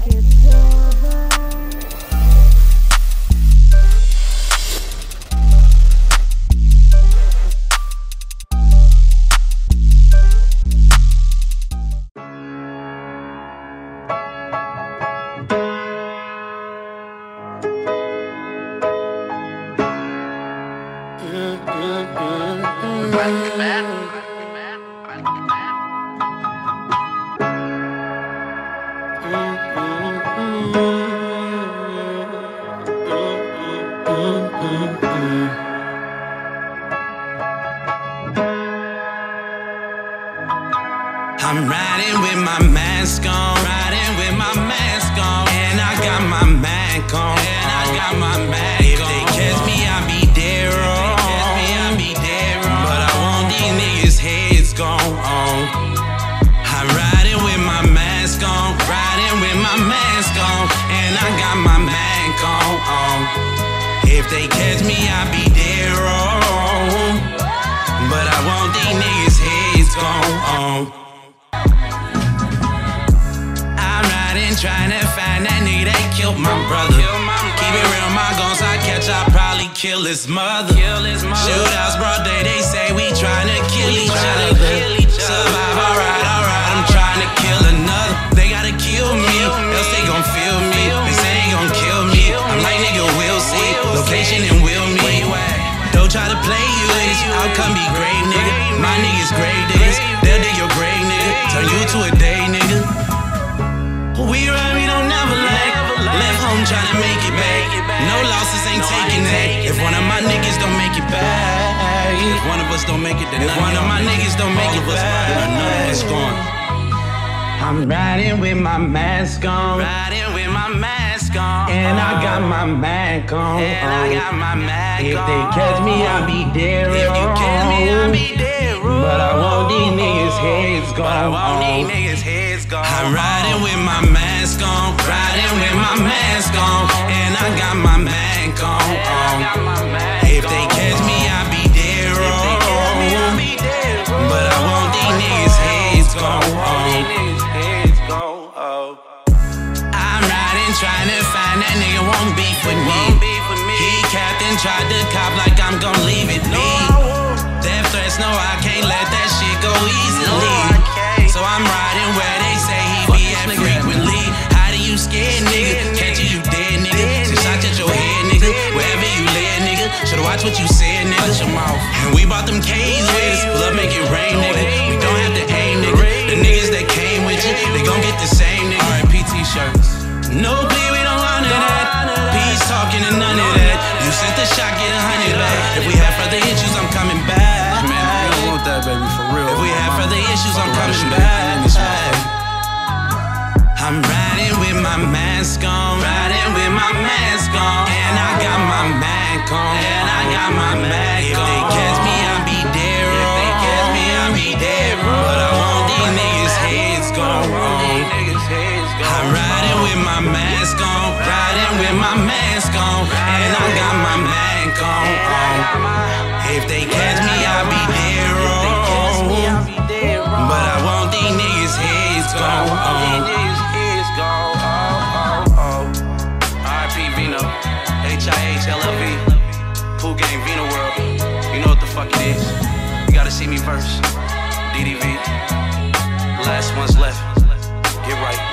think it's I'm riding with my mask on, riding with my mask on, and I got my Mac on, and I got my Mac If they catch me, I be dead wrong. But I want these niggas' heads gone. I'm riding with my mask on, riding with my mask on, and I got my Mac on. If they catch me, I be dead wrong. But I want these niggas' heads gone. I'm trying to find that nigga that killed my brother. Keep it real, my guns I catch, I probably kill his mother. Shootouts, broad day, they say we trying to kill each other. Survive, alright, alright, I'm trying to kill another. They gotta kill me, else they gon' feel me. They say they gon' kill me. I'm like, nigga, we'll see. Location and will me. Don't try to play you, this outcome be great, trying to make it back. No losses ain't taking that. If one of my niggas don't make it back, if one of us don't make it, then if one of my niggas don't make it back, none of us gone. I'm riding with my mask on, riding with my mask on, and I got my Mac on. And I got my Mac if they catch me, I'll be dead If you catch me, I'll be dead But I want these niggas' heads gone. I want these niggas' heads gone. I'm riding with my mask on, riding with my mask on, and I got my Mac on. Nigga won't beef with me. He captain tried to cop like I'm gon' leave it be. Death threats, no, I can't let that shit go easily. So I'm riding where they say he be at frequently. How do you scared, nigga? Catch you, you dead, nigga. Six shots at your head, nigga. Wherever you live, nigga. Should've watched what you said, nigga. your mouth. And we bought them K's with us. Love make it rain, nigga. We don't have to aim, nigga. The niggas that came with you, they gon' get the same, nigga. R.I.P. t-shirts. No issues, I'm coming back. in this motherfucker. I'm riding with my mask on, riding with my mask on, and I got my Mac on, and I got my Mac on. If they catch me, I'll be wrong. If they catch me, I'll be dead wrong. But I want these niggas' heads gone. I'm riding with my mask on, riding with my mask on, and Vino World. You know what the fuck it is. You gotta see me verse. DDV. Last one's left. Get right.